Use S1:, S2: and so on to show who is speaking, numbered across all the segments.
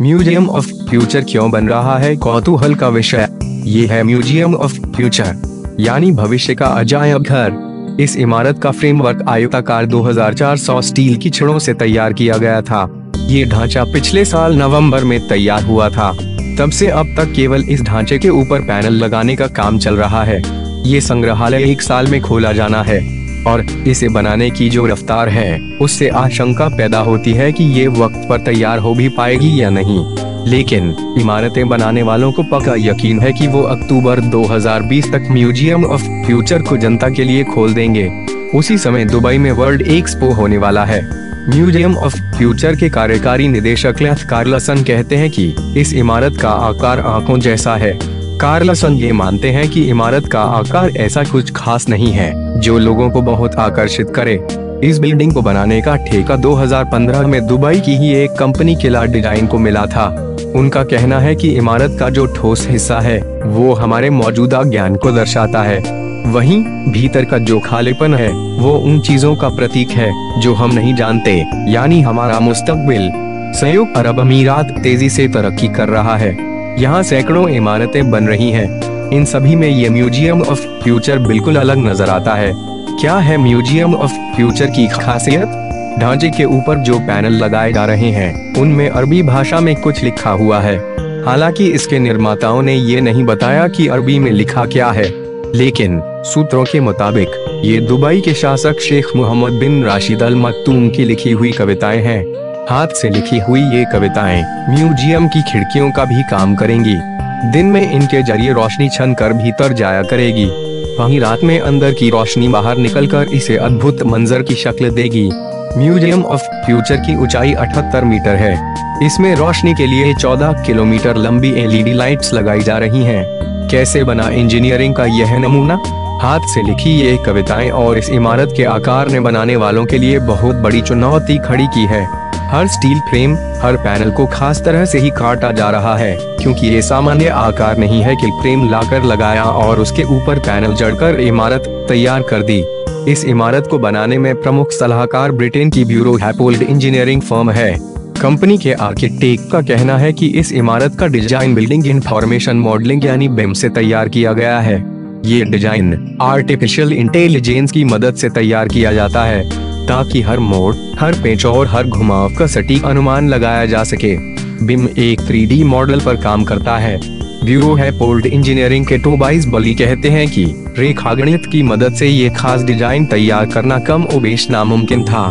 S1: Museum of future क्यों बन रहा है? कौतूहल का विषय। ये है म्यूज़ियम ऑफ़ फ्यूचर यानी भविष्य का अजायब घर। इस इमारत का फ्रेमवर्क आयताकार 2400 स्टील की छड़ों से तैयार किया गया था। ये ढांचा पिछले साल नवंबर में तैयार हुआ था। तब से अब तक केवल इस ढांचे के ऊपर पैनल लगाने का काम चल रहा है। ये संग्रहालय एक साल में खोला जाना है। और इसे बनाने की जो रफ्तार है, उससे आशंका पैदा होती है कि ये वक्त पर तैयार हो भी पाएगी या नहीं। लेकिन, इमारतें बनाने वालों को पक्का यकीन है कि वो अक्टूबर 2020 तक म्यूज़ियम ऑफ़ फ्यूचर को जनता के लिए खोल देंगे। उसी समय दुबई में वर्ल्ड एक्सपो होने वाला है। म्यूज़ियम ऑफ़ फ्यूचर के कार्यकारी निदेशक लेथ कार्लसन कहते हैं कि, इस इमारत का आकार आँखों जैसा है। कार्लसन ये मानते हैं कि इमारत का आकार ऐसा कुछ खास नहीं है, जो लोगों को बहुत आकर्षित करे। इस बिल्डिंग को बनाने का ठेका 2015 में दुबई की ही एक कंपनी के ला डिज़ाइन को मिला था। उनका कहना है कि इमारत का जो ठोस हिस्सा है, वो हमारे मौजूदा ज्ञान को दर्शाता है। वहीं, भीतर का जो खालीपन है, वो उन चीज़ों का प्रतीक है, जो हम नहीं जानते, यानी हमारा मुस्तकबिल। संयुक्त अरब अमीरात तेज़ी से तरक्की कर रहा है। यहाँ सैकड़ों इमारतें बन रही हैं। इन सभी में ये म्यूज़ियम ऑफ़ फ्यूचर बिल्कुल अलग नज़र आता है। क्या है म्यूज़ियम ऑफ़ फ्यूचर की खासियत? ढांचे के ऊपर जो पैनल लगाए जा रहे हैं, उनमें अरबी भाषा में कुछ लिखा हुआ है। हालाँकि इसके निर्माताओं ने ये नहीं बताया कि अरबी में लिखा क्या है। लेकिन, सूत्रों के मुताबिक, ये दुबई के शासक शेख मोहम्मद बिन राशिद अल मकतूम की लिखी हुई कविताएँ हैं। हाथ से लिखी हुई ये कविताएँ म्यूज़ियम की खिड़कियों का भी काम करेंगी। दिन में इनके ज़रिए रोशनी छन कर भीतर जाया करेगी। वहीं रात में अंदर की रोशनी बाहर निकलकर इसे अद्भुत मंजर की शक्ल देगी। म्यूज़ियम ऑफ़ फ्यूचर की ऊंचाई 78 मीटर है। इसमें रोशनी के लिए 14 किलोमीटर लंबी एलईडी लाइट्स लगाई जा रही हैं। कैसे बना इंजीनियरिंग का यह नमूना? हाथ से लिखी ये कविताएँ और इस इमारत के आकार ने बनाने वालों के लिए बहुत बड़ी चुनौती खड़ी की है। हर स्टील फ्रेम, हर पैनल को खास तरह से ही काटा जा रहा है, क्योंकि ये सामान्य आकार नहीं है कि फ्रेम लाकर लगाया और उसके ऊपर पैनल जड़कर इमारत तैयार कर दी। इस इमारत को बनाने में प्रमुख सलाहकार ब्रिटेन की ब्यूरो हैपोल्ड इंजीनियरिंग फर्म है। कंपनी के आर्किटेक्ट का कहना है कि इस इमारत का डिज़ाइन बिल्डिंग इंफॉर्मेशन मॉडलिंग यानी बेम से तैयार किया गया है। ये डिज़ाइन आर्टिफिशियल इंटेलिजेंस की मदद से तैयार किया जाता है। ताकि हर मोड़, हर पेच और हर घुमाव का सटीक अनुमान लगाया जा सके। बिम एक थ्री मॉडल पर काम करता है। ब्यूरो है पोल्ड इंजीनियरिंग के टोबाइस बली कहते हैं कि रेखा गणित की मदद से ये खास डिज़ाइन तैयार करना कम उबेश नामुमकिन था।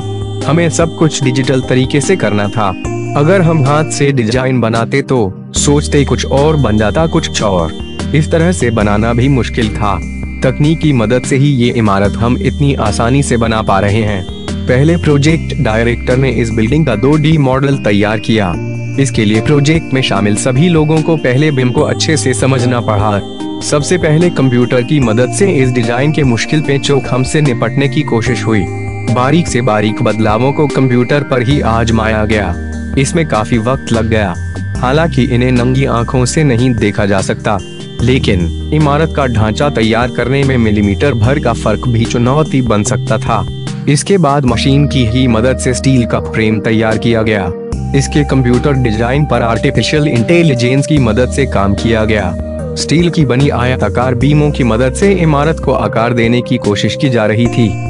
S1: हमें सब कुछ डिजिटल तरीके से करना था। अगर हम हाथ से डिज़ाइन बनाते तो सोचते कुछ और बन जाता कुछ और। इस तरह से बनाना भी मुश्किल था। तकनीक की मदद से ही ये इमारत हम इतनी आसानी से बना पा रहे हैं। पहले प्रोजेक्ट डायरेक्टर ने इस बिल्डिंग का दो डी मॉडल तैयार किया। इसके लिए प्रोजेक्ट में शामिल सभी लोगों को पहले बिम को अच्छे से समझना पड़ा। सबसे पहले कंप्यूटर की मदद से इस डिज़ाइन के मुश्किल पेचों खम से निपटने की कोशिश हुई। बारीक से बारीक बदलावों को कंप्यूटर पर ही आजमाया गया। इसमें काफ़ी वक्त लग गया। हालाँकि इन्हें नंगी आँखों से नहीं देखा जा सकता। लेकिन इमारत का ढांचा तैयार करने में मिलीमीटर भर का फ़र्क भी चुनौती बन सकता था। इसके बाद मशीन की ही मदद से स्टील का फ्रेम तैयार किया गया। इसके कंप्यूटर डिज़ाइन पर आर्टिफिशियल इंटेलिजेंस की मदद से काम किया गया। स्टील की बनी आयताकार बीमों की मदद से इमारत को आकार देने की कोशिश की जा रही थी।